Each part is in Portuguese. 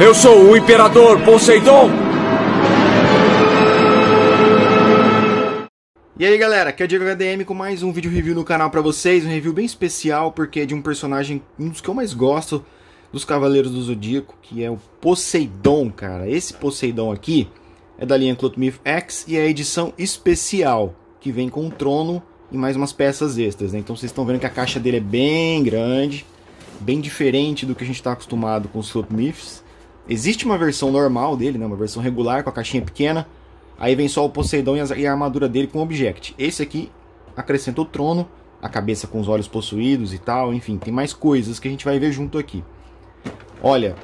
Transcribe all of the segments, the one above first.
Eu sou o Imperador Poseidon! E aí galera, aqui é o Diego HDM com mais um vídeo review no canal pra vocês, um review bem especial porque é de um personagem, um dos que eu mais gosto dos Cavaleiros do Zodíaco, que é o Poseidon, cara. Esse Poseidon aqui é da linha Clothmith X e é a edição especial, que vem com um trono e mais umas peças extras, né? Então vocês estão vendo que a caixa dele é bem grande, bem diferente do que a gente está acostumado com os Clothmiths. Existe uma versão normal dele, né? Uma versão regular com a caixinha pequena. Aí vem só o Poseidon e a armadura dele com Object. Esse aqui acrescenta o trono, a cabeça com os olhos possuídos e tal. Enfim, tem mais coisas que a gente vai ver junto aqui. Olha,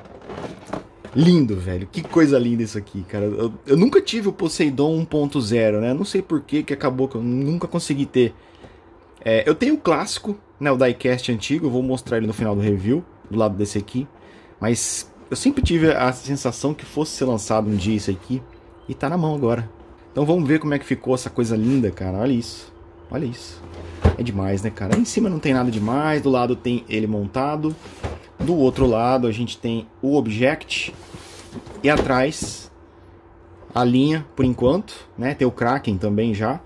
lindo, velho. Que coisa linda isso aqui, cara. Eu, eu nunca tive o Poseidon 1.0, né? Não sei por que que acabou que eu nunca consegui ter. É, eu tenho o clássico, né? O diecast antigo. Eu vou mostrar ele no final do review, do lado desse aqui. Mas eu sempre tive a sensação que fosse ser lançado um dia isso aqui. E tá na mão agora. Então vamos ver como é que ficou essa coisa linda, cara. Olha isso. Olha isso. É demais, né, cara? Em cima não tem nada demais. Do lado tem ele montado. Do outro lado a gente tem o Object. E atrás a linha, por enquanto. Né? Tem o Kraken também já.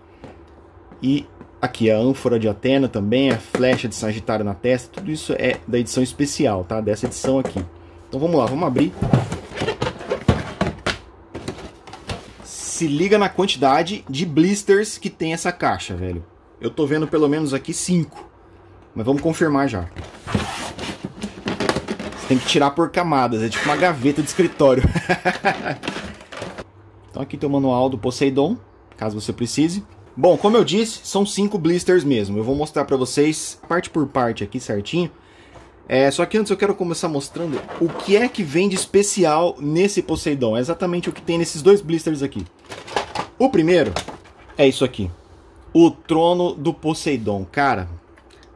E aqui a ânfora de Atena também. A flecha de Sagitário na testa. Tudo isso é da edição especial, tá? Dessa edição aqui. Então vamos lá, vamos abrir. Se liga na quantidade de blisters que tem essa caixa, velho. Eu tô vendo pelo menos aqui cinco. Mas vamos confirmar já. Você tem que tirar por camadas, é tipo uma gaveta de escritório. então aqui tem o manual do Poseidon, caso você precise. Bom, como eu disse, são cinco blisters mesmo. Eu vou mostrar pra vocês parte por parte aqui certinho. É, só que antes eu quero começar mostrando o que é que vem de especial nesse Poseidon. É exatamente o que tem nesses dois blisters aqui. O primeiro é isso aqui. O Trono do Poseidon. Cara,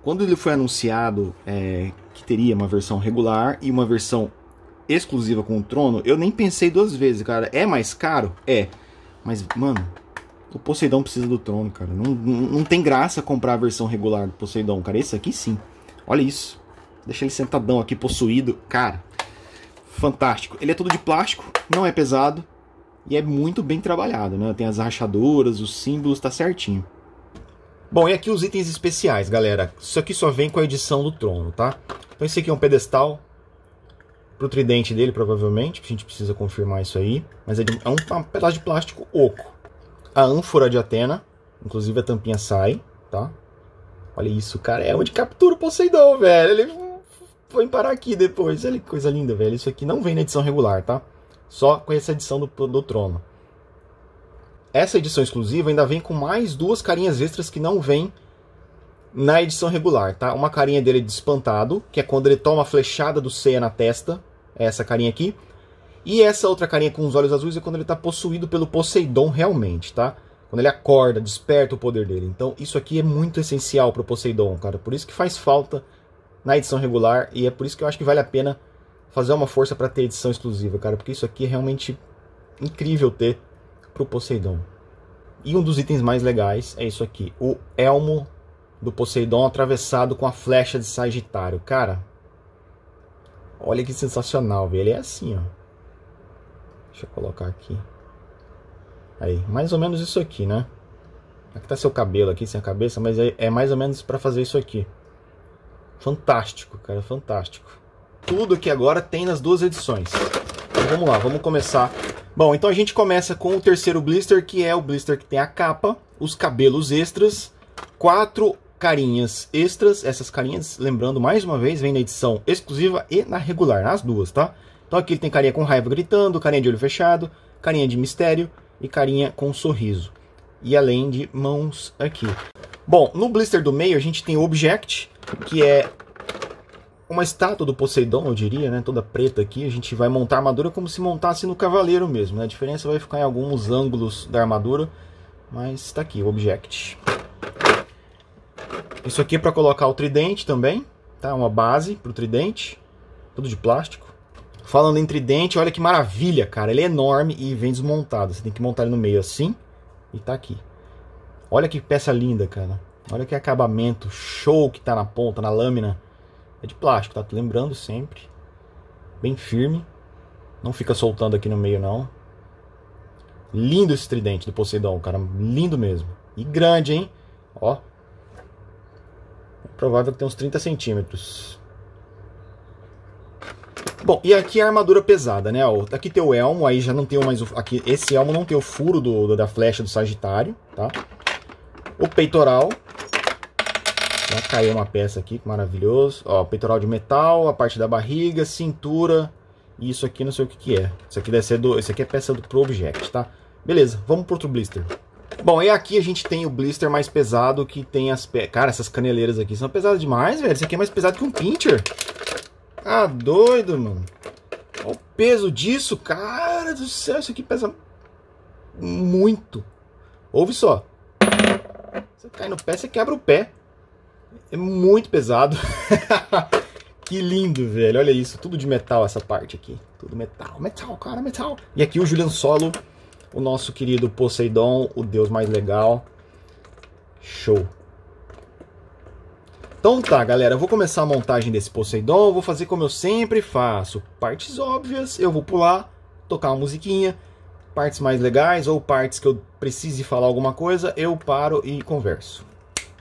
quando ele foi anunciado é, que teria uma versão regular e uma versão exclusiva com o Trono, eu nem pensei duas vezes, cara. É mais caro? É. Mas, mano, o Poseidon precisa do Trono, cara. Não, não, não tem graça comprar a versão regular do Poseidon, cara. Esse aqui sim. Olha isso. Deixa ele sentadão aqui, possuído. Cara, fantástico. Ele é todo de plástico, não é pesado e é muito bem trabalhado, né? Tem as rachaduras, os símbolos, tá certinho. Bom, e aqui os itens especiais, galera. Isso aqui só vem com a edição do trono, tá? Então esse aqui é um pedestal pro tridente dele, provavelmente. A gente precisa confirmar isso aí. Mas é, é um pedaço de plástico oco. A ânfora de Atena, inclusive a tampinha sai, tá? Olha isso, cara. É onde captura o Poseidon, velho. Ele foi parar aqui depois. Olha que coisa linda, velho. Isso aqui não vem na edição regular, tá? Só com essa edição do, do Trono. Essa edição exclusiva ainda vem com mais duas carinhas extras que não vem na edição regular, tá? Uma carinha dele de espantado, que é quando ele toma a flechada do Seiya na testa. É essa carinha aqui. E essa outra carinha com os olhos azuis é quando ele está possuído pelo Poseidon realmente, tá? Quando ele acorda, desperta o poder dele. Então isso aqui é muito essencial para o Poseidon, cara. Por isso que faz falta na edição regular e é por isso que eu acho que vale a pena fazer uma força para ter edição exclusiva, cara, porque isso aqui é realmente incrível ter pro Poseidon. E um dos itens mais legais é isso aqui, o elmo do Poseidon atravessado com a flecha de Sagitário. Cara, olha que sensacional, velho. Ele é assim, ó. Deixa eu colocar aqui. Aí, mais ou menos isso aqui, né? Aqui tá seu cabelo aqui, sem a cabeça, mas é, é mais ou menos para fazer isso aqui. Fantástico, cara, fantástico. Tudo aqui agora tem nas duas edições. Então vamos lá, vamos começar. Bom, então a gente começa com o terceiro blister, que é o blister que tem a capa, os cabelos extras, quatro carinhas extras. Essas carinhas, lembrando mais uma vez, vem na edição exclusiva e na regular, nas duas, tá? Então aqui ele tem carinha com raiva gritando, carinha de olho fechado, carinha de mistério e carinha com sorriso. E além de mãos aqui. Bom, no blister do meio a gente tem o Object, que é uma estátua do Poseidon, eu diria, né? Toda preta aqui. A gente vai montar a armadura como se montasse no cavaleiro mesmo, né? A diferença vai ficar em alguns ângulos da armadura, mas está aqui, o Object. Isso aqui é para colocar o tridente também, tá? Uma base para o tridente, tudo de plástico. Falando em tridente, olha que maravilha, cara. Ele é enorme e vem desmontado. Você tem que montar ele no meio assim e tá aqui. Olha que peça linda, cara. Olha que acabamento show que tá na ponta, na lâmina. É de plástico, tá? Lembrando sempre. Bem firme. Não fica soltando aqui no meio, não. Lindo esse tridente do Poseidon, cara. Lindo mesmo. E grande, hein? Ó. É provável que tem uns 30 centímetros. Bom, e aqui a armadura pesada, né? aqui tem o elmo, aí já não tem mais o... Aqui, esse elmo não tem o furo do, do da flecha do Sagitário, tá? O peitoral. Já caiu uma peça aqui, maravilhoso. Ó, peitoral de metal, a parte da barriga, cintura. E isso aqui não sei o que, que é. Isso aqui deve ser do... Isso aqui é peça do Pro Object, tá? Beleza, vamos pro outro blister. Bom, e aqui a gente tem o blister mais pesado que tem as... Pe... Cara, essas caneleiras aqui são pesadas demais, velho. Isso aqui é mais pesado que um pincher. Ah, doido, mano. Olha o peso disso, cara do céu. Isso aqui pesa muito. Ouve só. Você cai no pé, você quebra o pé. É muito pesado. que lindo, velho. Olha isso. Tudo de metal essa parte aqui. Tudo metal. Metal, cara, metal. E aqui o Julian Solo, o nosso querido Poseidon, o deus mais legal. Show. Então tá, galera, eu vou começar a montagem desse Poseidon, vou fazer como eu sempre faço. Partes óbvias, eu vou pular, tocar uma musiquinha. Partes mais legais ou partes que eu precise falar alguma coisa, eu paro e converso.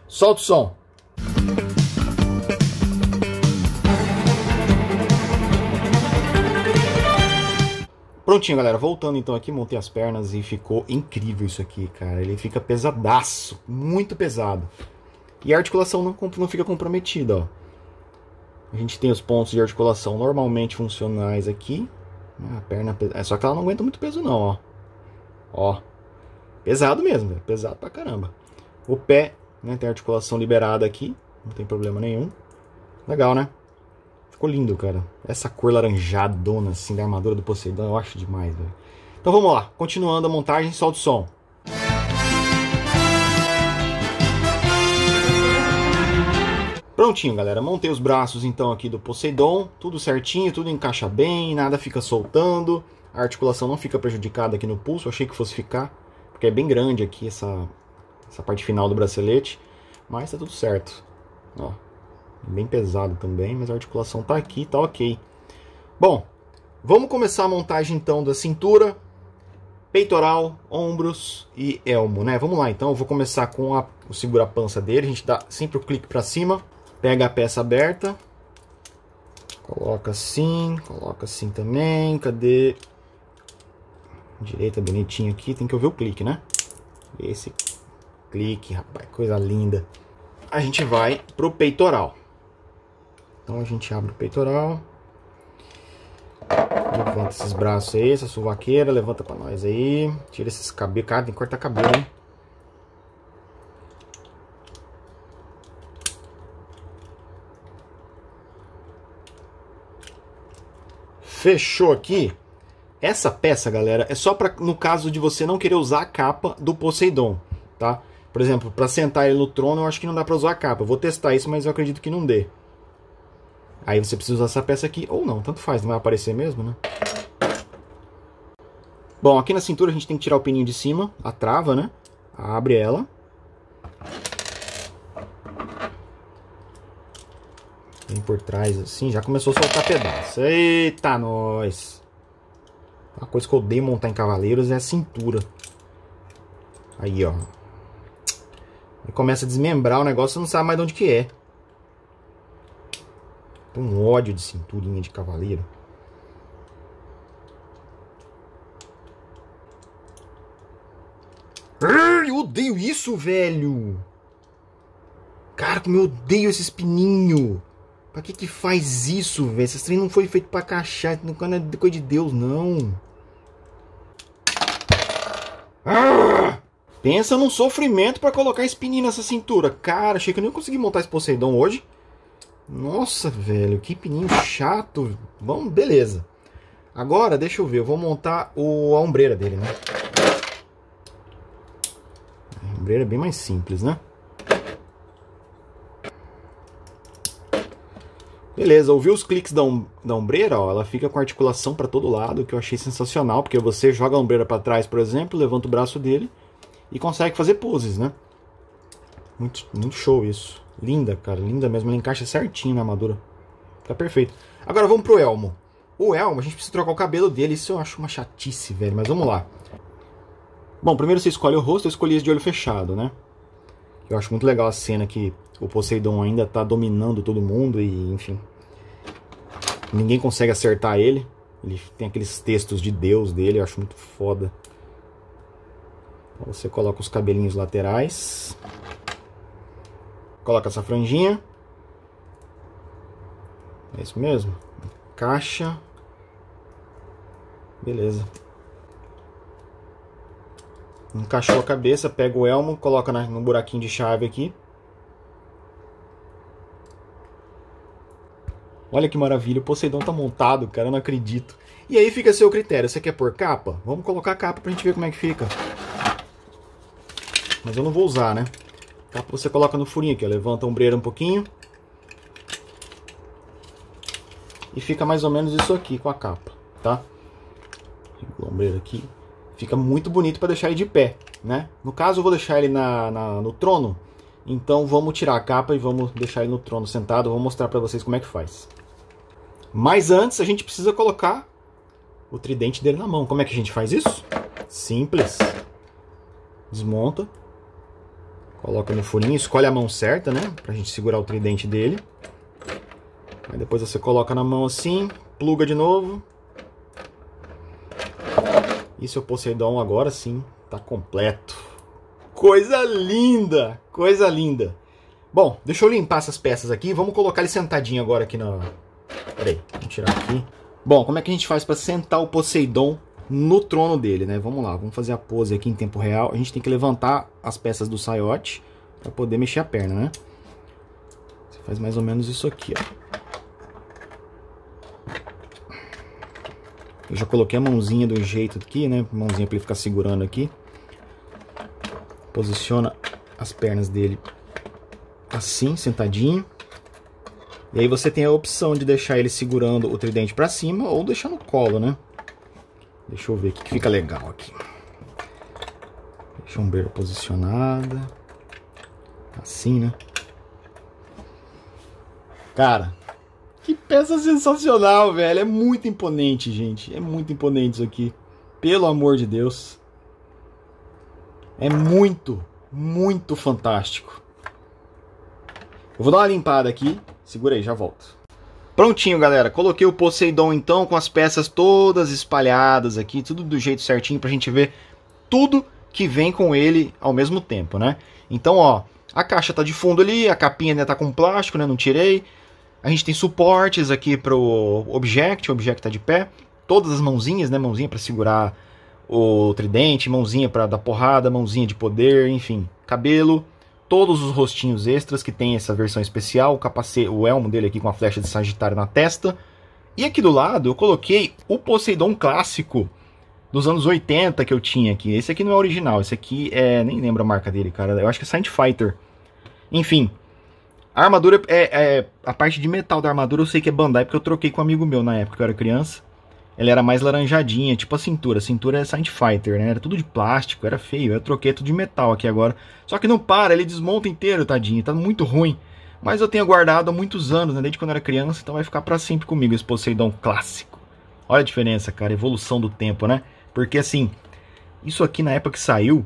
Solta o som! Prontinho, galera. Voltando então aqui, montei as pernas e ficou incrível isso aqui, cara. Ele fica pesadaço, muito pesado. E a articulação não, não fica comprometida, ó. A gente tem os pontos de articulação normalmente funcionais aqui. Ah, a perna é só que ela não aguenta muito peso não, ó. Ó. Pesado mesmo, pesado pra caramba. O pé, né, tem articulação liberada aqui, não tem problema nenhum. Legal, né? Ficou lindo, cara. Essa cor laranjadona assim da armadura do Poseidon, eu acho demais, velho. Então vamos lá, continuando a montagem, solta o som. Prontinho, galera. Montei os braços então aqui do Poseidon. Tudo certinho, tudo encaixa bem, nada fica soltando. A articulação não fica prejudicada aqui no pulso. Achei que fosse ficar, porque é bem grande aqui essa, essa parte final do bracelete. Mas tá tudo certo. Ó, bem pesado também, mas a articulação tá aqui, tá ok. Bom, vamos começar a montagem então da cintura, peitoral, ombros e elmo, né? Vamos lá, então eu vou começar com a, o segura-pança dele. A gente dá sempre o clique para cima Pega a peça aberta. Coloca assim, coloca assim também. Cadê? Direita bonitinho aqui, tem que ouvir o clique, né? Esse clique, rapaz, coisa linda. A gente vai pro peitoral. Então a gente abre o peitoral. Levanta esses braços aí, essa suvaqueira, levanta pra nós aí. Tira esses cabelos. Cara, tem que cortar cabelo, hein? Fechou aqui. Essa peça, galera, é só para no caso de você não querer usar a capa do Poseidon, tá? Por exemplo, para sentar ele no trono, eu acho que não dá para usar a capa. Vou testar isso, mas eu acredito que não dê. Aí você precisa usar essa peça aqui, ou não, tanto faz, não vai aparecer mesmo, né? Bom, aqui na cintura a gente tem que tirar o pininho de cima, a trava, né? Abre ela. Vem por trás assim, já começou a soltar pedaço. Eita, nós! Uma coisa que eu odeio montar em cavaleiros é a cintura. Aí, ó. E começa a desmembrar o negócio, você não sabe mais de onde que é. Tem um ódio de cinturinha de cavaleiro. Eu odeio isso, velho! Cara, como eu odeio esse espininho! Pra que que faz isso, velho? Esse trem não foi feito pra cachar, não é coisa de Deus, não. Ah! Pensa num sofrimento para colocar espininho nessa cintura. Cara, achei que eu nem consegui montar esse Poseidon hoje. Nossa, velho, que pininho chato. Bom, beleza. Agora, deixa eu ver, eu vou montar o, a ombreira dele, né? A ombreira é bem mais simples, né? Beleza, ouviu os cliques da, um, da ombreira, ó, ela fica com articulação para todo lado, que eu achei sensacional, porque você joga a ombreira para trás, por exemplo, levanta o braço dele e consegue fazer poses, né? Muito, muito show isso. Linda, cara, linda mesmo, ela encaixa certinho na armadura. Tá perfeito. Agora vamos pro elmo. O Elmo, a gente precisa trocar o cabelo dele. Isso eu acho uma chatice, velho. Mas vamos lá. Bom, primeiro você escolhe o rosto. Eu escolhi esse de olho fechado, né? Eu acho muito legal a cena que o Poseidon ainda tá dominando todo mundo e, enfim. Ninguém consegue acertar ele. Ele tem aqueles textos de Deus dele, eu acho muito foda. Você coloca os cabelinhos laterais. Coloca essa franjinha. É isso mesmo. Caixa. Beleza. Encaixou a cabeça, pega o elmo, coloca no buraquinho de chave aqui. Olha que maravilha, o Poseidon tá montado, cara, eu não acredito. E aí fica a seu critério, você quer pôr capa? Vamos colocar capa pra gente ver como é que fica. Mas eu não vou usar, né? Capa você coloca no furinho aqui, ó, levanta a ombreira um pouquinho. E fica mais ou menos isso aqui com a capa, tá? A ombreira aqui. Fica muito bonito para deixar ele de pé, né? No caso eu vou deixar ele na, na, no trono, então vamos tirar a capa e vamos deixar ele no trono sentado. vou mostrar para vocês como é que faz. Mas antes a gente precisa colocar o tridente dele na mão. Como é que a gente faz isso? Simples. Desmonta. Coloca no furinho, escolhe a mão certa, né? Pra gente segurar o tridente dele. Aí depois você coloca na mão assim, pluga de novo. E seu Poseidon agora sim tá completo. Coisa linda! Coisa linda! Bom, deixa eu limpar essas peças aqui. Vamos colocar ele sentadinho agora aqui na... Peraí, vamos tirar aqui. Bom, como é que a gente faz para sentar o Poseidon no trono dele, né? Vamos lá, vamos fazer a pose aqui em tempo real. A gente tem que levantar as peças do saiote para poder mexer a perna, né? Você faz mais ou menos isso aqui, ó. Eu já coloquei a mãozinha do jeito aqui, né? Mãozinha para ele ficar segurando aqui. Posiciona as pernas dele assim, sentadinho. E aí você tem a opção de deixar ele segurando o tridente para cima ou deixar no colo, né? Deixa eu ver o que fica legal aqui. Deixa a ombreira posicionada. Assim, né? Cara, que peça sensacional, velho. É muito imponente, gente. É muito imponente isso aqui. Pelo amor de Deus. É muito, muito fantástico. Eu vou dar uma limpada aqui. Segura aí, já volto. Prontinho, galera. Coloquei o Poseidon, então, com as peças todas espalhadas aqui. Tudo do jeito certinho pra gente ver tudo que vem com ele ao mesmo tempo, né? Então, ó, a caixa tá de fundo ali, a capinha ainda tá com plástico, né? Não tirei. A gente tem suportes aqui para o Object, o Object está de pé. Todas as mãozinhas, né? Mãozinha para segurar o tridente, mãozinha para dar porrada, mãozinha de poder, enfim. Cabelo, todos os rostinhos extras que tem essa versão especial, o capacete, o elmo dele aqui com a flecha de Sagitário na testa. E aqui do lado eu coloquei o Poseidon clássico dos anos 80 que eu tinha aqui. Esse aqui não é original, esse aqui é. nem lembro a marca dele, cara. Eu acho que é Saint Fighter. Enfim, a armadura é, é, A parte de metal da armadura eu sei que é Bandai, porque eu troquei com um amigo meu na época que eu era criança. Ela era mais laranjadinha, tipo a cintura. A cintura é Saint Fighter, né? Era tudo de plástico, era feio. Eu troquei tudo de metal aqui agora. Só que não para, ele desmonta inteiro, tadinho. Tá muito ruim. Mas eu tenho guardado há muitos anos, né? Desde quando eu era criança, então vai ficar para sempre comigo esse Poseidon clássico. Olha a diferença, cara. Evolução do tempo, né? Porque assim, isso aqui na época que saiu,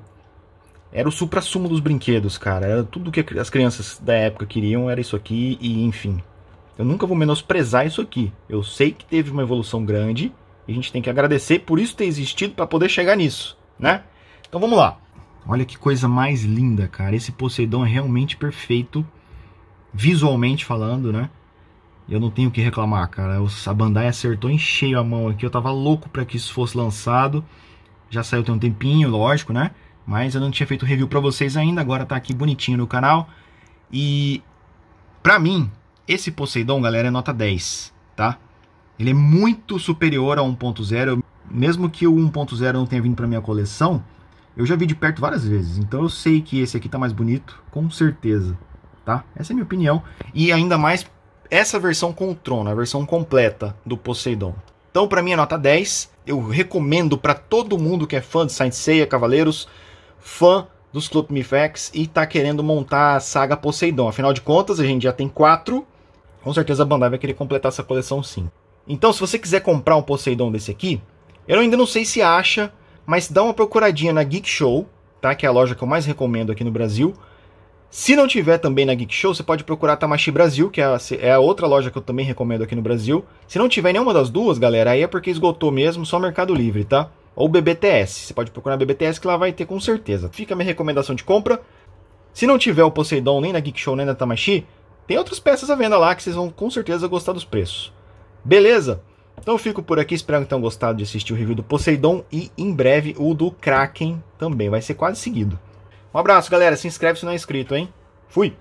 era o supra-sumo dos brinquedos, cara. Era tudo que as crianças da época queriam, era isso aqui e enfim. Eu nunca vou menosprezar isso aqui. Eu sei que teve uma evolução grande e a gente tem que agradecer por isso ter existido para poder chegar nisso, né? Então vamos lá. Olha que coisa mais linda, cara. Esse Poseidon é realmente perfeito, visualmente falando, né? Eu não tenho o que reclamar, cara. A Bandai acertou em cheio a mão aqui. Eu tava louco para que isso fosse lançado. Já saiu tem um tempinho, lógico, né? Mas eu não tinha feito review para vocês ainda, agora tá aqui bonitinho no canal. E para mim, esse Poseidon, galera, é nota 10, tá? Ele é muito superior ao 1.0, mesmo que o 1.0 não tenha vindo para minha coleção, eu já vi de perto várias vezes, então eu sei que esse aqui tá mais bonito, com certeza, tá? Essa é a minha opinião. E ainda mais essa versão com o trono, a versão completa do Poseidon. Então, para mim é nota 10. Eu recomendo para todo mundo que é fã de Saint Seiya Cavaleiros, fã dos Club Mifex e tá querendo montar a saga Poseidon. Afinal de contas, a gente já tem quatro. Com certeza a Bandai vai querer completar essa coleção sim. Então, se você quiser comprar um Poseidon desse aqui, eu ainda não sei se acha, mas dá uma procuradinha na Geek Show, tá? Que é a loja que eu mais recomendo aqui no Brasil. Se não tiver também na Geek Show, você pode procurar a Tamashi Brasil, que é a, é a, outra loja que eu também recomendo aqui no Brasil. Se não tiver nenhuma das duas, galera, aí é porque esgotou mesmo, só Mercado Livre, tá? Ou BBTS. Você pode procurar BBTS que lá vai ter com certeza. Fica a minha recomendação de compra. Se não tiver o Poseidon nem na Geek Show nem na Tamashi, tem outras peças à venda lá que vocês vão com certeza gostar dos preços. Beleza? Então eu fico por aqui, espero que tenham gostado de assistir o review do Poseidon e em breve o do Kraken também, vai ser quase seguido. Um abraço, galera, se inscreve se não é inscrito, hein? Fui!